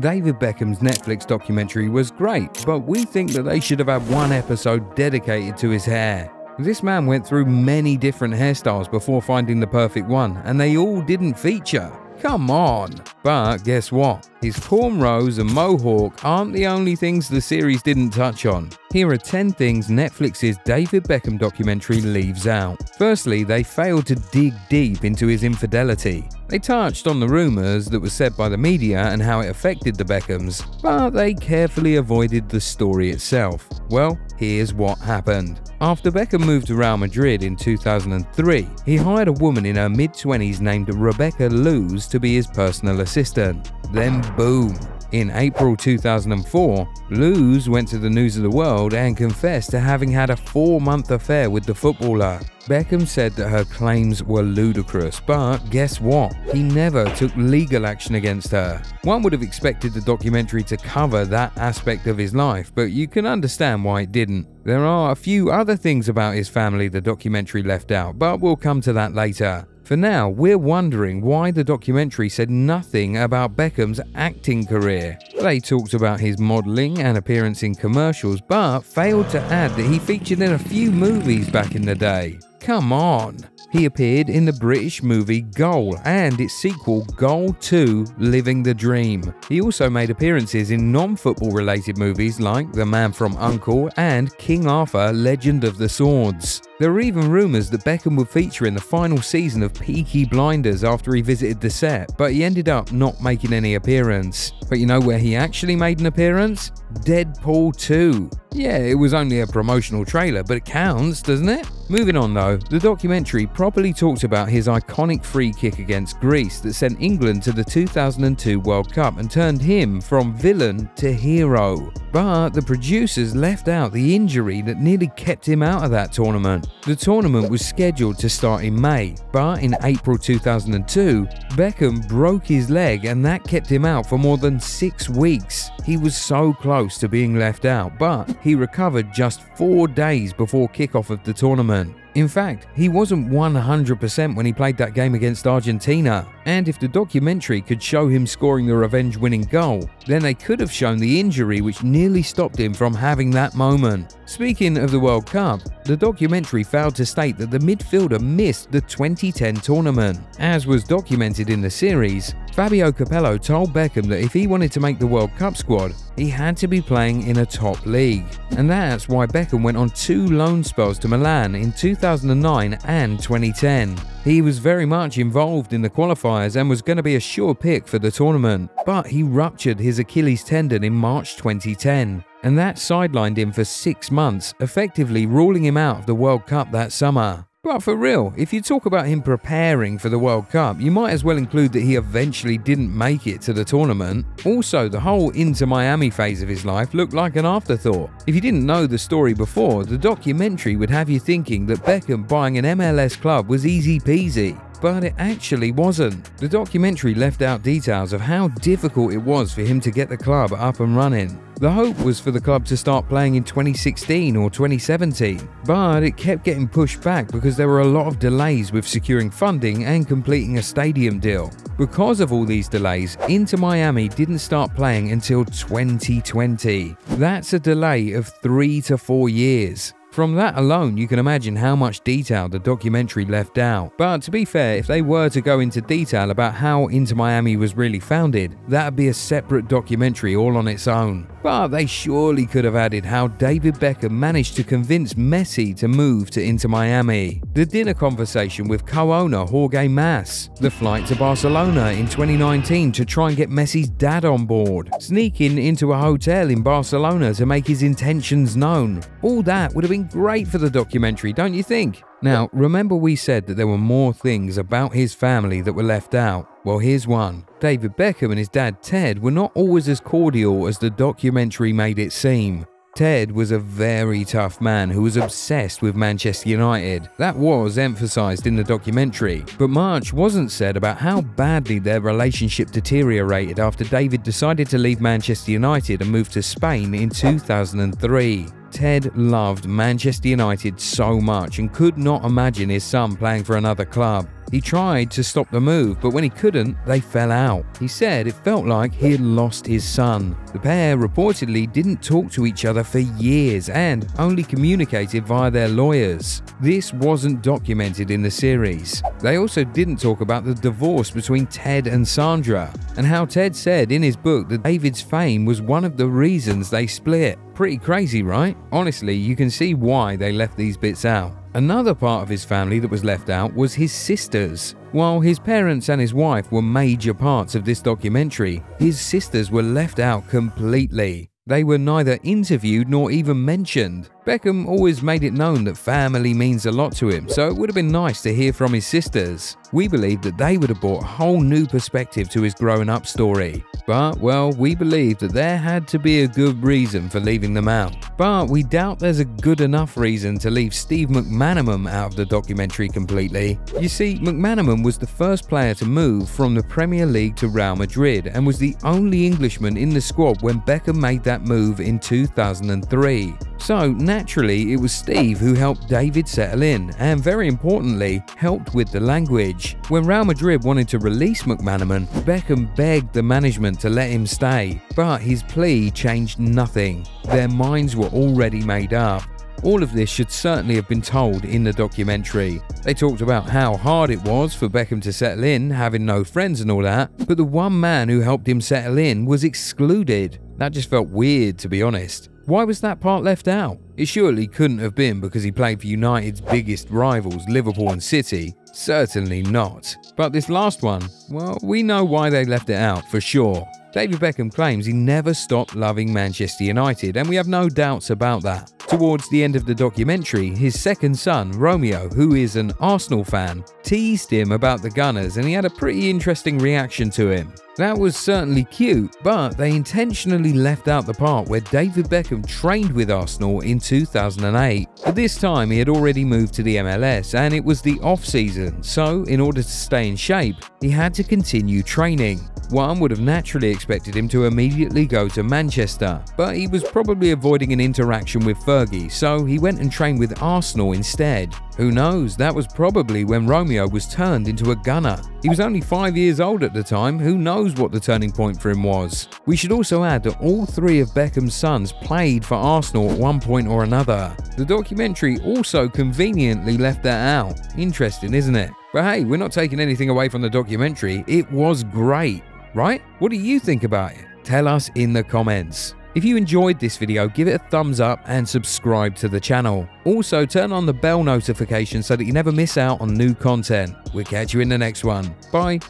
David Beckham's Netflix documentary was great, but we think that they should have had one episode dedicated to his hair. This man went through many different hairstyles before finding the perfect one, and they all didn't feature. Come on! But guess what? His cornrows and mohawk aren't the only things the series didn't touch on. Here are 10 things Netflix's David Beckham documentary leaves out. Firstly, they failed to dig deep into his infidelity. They touched on the rumours that were said by the media and how it affected the Beckhams, but they carefully avoided the story itself. Well, here's what happened. After Beckham moved to Real Madrid in 2003, he hired a woman in her mid 20s named Rebecca Loos to be his personal assistant. Then, boom, in April 2004, Loos went to the News of the World and confessed to having had a four month affair with the footballer. Beckham said that her claims were ludicrous, but guess what? He never took legal action against her. One would have expected the documentary to cover that aspect of his life, but you can understand why it didn't. There are a few other things about his family the documentary left out, but we'll come to that later. For now, we're wondering why the documentary said nothing about Beckham's acting career. They talked about his modelling and appearance in commercials, but failed to add that he featured in a few movies back in the day. Come on! He appeared in the British movie Goal and its sequel Goal 2 Living the Dream. He also made appearances in non football related movies like The Man from Uncle and King Arthur Legend of the Swords. There were even rumours that Beckham would feature in the final season of Peaky Blinders after he visited the set, but he ended up not making any appearance. But you know where he actually made an appearance? Deadpool 2. Yeah, it was only a promotional trailer, but it counts, doesn't it? Moving on though, the documentary properly talked about his iconic free kick against Greece that sent England to the 2002 World Cup and turned him from villain to hero. But the producers left out the injury that nearly kept him out of that tournament. The tournament was scheduled to start in May, but in April 2002, Beckham broke his leg and that kept him out for more than six weeks. He was so close to being left out, but he recovered just four days before kickoff of the tournament. In fact, he wasn't 100% when he played that game against Argentina. And if the documentary could show him scoring the revenge winning goal, then they could have shown the injury which nearly stopped him from having that moment. Speaking of the World Cup, the documentary failed to state that the midfielder missed the 2010 tournament. As was documented in the series, Fabio Capello told Beckham that if he wanted to make the World Cup squad, he had to be playing in a top league. And that's why Beckham went on two loan spells to Milan in 2009 and 2010. He was very much involved in the qualifiers and was going to be a sure pick for the tournament, but he ruptured his Achilles tendon in March 2010 and that sidelined him for six months, effectively ruling him out of the World Cup that summer. But for real, if you talk about him preparing for the World Cup, you might as well include that he eventually didn't make it to the tournament. Also, the whole Inter Miami phase of his life looked like an afterthought. If you didn't know the story before, the documentary would have you thinking that Beckham buying an MLS club was easy peasy but it actually wasn't. The documentary left out details of how difficult it was for him to get the club up and running. The hope was for the club to start playing in 2016 or 2017, but it kept getting pushed back because there were a lot of delays with securing funding and completing a stadium deal. Because of all these delays, Inter Miami didn't start playing until 2020. That's a delay of three to four years. From that alone, you can imagine how much detail the documentary left out. But to be fair, if they were to go into detail about how Inter Miami was really founded, that'd be a separate documentary all on its own. But they surely could have added how David Beckham managed to convince Messi to move to Inter Miami, the dinner conversation with co-owner Jorge Mas, the flight to Barcelona in 2019 to try and get Messi's dad on board, sneaking into a hotel in Barcelona to make his intentions known. All that would have been great for the documentary, don't you think? Now, remember we said that there were more things about his family that were left out? Well, here's one. David Beckham and his dad Ted were not always as cordial as the documentary made it seem. Ted was a very tough man who was obsessed with Manchester United. That was emphasised in the documentary, but much wasn't said about how badly their relationship deteriorated after David decided to leave Manchester United and move to Spain in 2003. Ted loved Manchester United so much and could not imagine his son playing for another club. He tried to stop the move, but when he couldn't, they fell out. He said it felt like he had lost his son. The pair reportedly didn't talk to each other for years and only communicated via their lawyers. This wasn't documented in the series. They also didn't talk about the divorce between Ted and Sandra, and how Ted said in his book that David's fame was one of the reasons they split. Pretty crazy, right? Honestly, you can see why they left these bits out. Another part of his family that was left out was his sisters. While his parents and his wife were major parts of this documentary, his sisters were left out completely. They were neither interviewed nor even mentioned. Beckham always made it known that family means a lot to him, so it would have been nice to hear from his sisters. We believe that they would have brought a whole new perspective to his growing up story. But, well, we believe that there had to be a good reason for leaving them out. But we doubt there's a good enough reason to leave Steve McManaman out of the documentary completely. You see, McManaman was the first player to move from the Premier League to Real Madrid and was the only Englishman in the squad when Beckham made that move in 2003. So, naturally, it was Steve who helped David settle in, and very importantly, helped with the language. When Real Madrid wanted to release McManaman, Beckham begged the management to let him stay, but his plea changed nothing. Their minds were already made up. All of this should certainly have been told in the documentary. They talked about how hard it was for Beckham to settle in, having no friends and all that, but the one man who helped him settle in was excluded. That just felt weird, to be honest. Why was that part left out? It surely couldn't have been because he played for United's biggest rivals, Liverpool and City. Certainly not. But this last one, well, we know why they left it out for sure. David Beckham claims he never stopped loving Manchester United, and we have no doubts about that. Towards the end of the documentary, his second son, Romeo, who is an Arsenal fan, teased him about the Gunners and he had a pretty interesting reaction to him. That was certainly cute, but they intentionally left out the part where David Beckham trained with Arsenal in 2008. At this time, he had already moved to the MLS and it was the off season, so in order to stay in shape, he had to continue training. One would have naturally expected him to immediately go to Manchester, but he was probably avoiding an interaction with Fergie, so he went and trained with Arsenal instead. Who knows, that was probably when Romeo was turned into a gunner. He was only 5 years old at the time, who knows what the turning point for him was. We should also add that all three of Beckham's sons played for Arsenal at one point or another. The documentary also conveniently left that out. Interesting, isn't it? But hey, we're not taking anything away from the documentary, it was great right? What do you think about it? Tell us in the comments. If you enjoyed this video, give it a thumbs up and subscribe to the channel. Also, turn on the bell notification so that you never miss out on new content. We'll catch you in the next one. Bye.